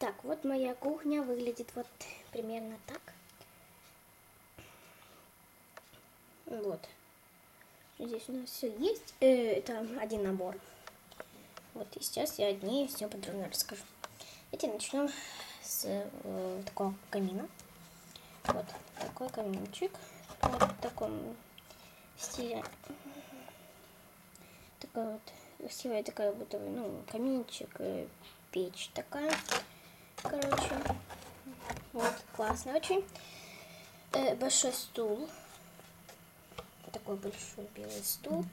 Так, вот моя кухня выглядит вот примерно так. Вот. Здесь у нас все есть. Э, это один набор. Вот, и сейчас я о ней все подробно расскажу. Давайте начнем с э, такого камина. Вот такой каминчик. Вот в таком стиле. Такая вот красивая такая будто ну, каминчик, э, печь такая. Короче, вот, классно очень. Э, большой стул. Такой большой белый стул.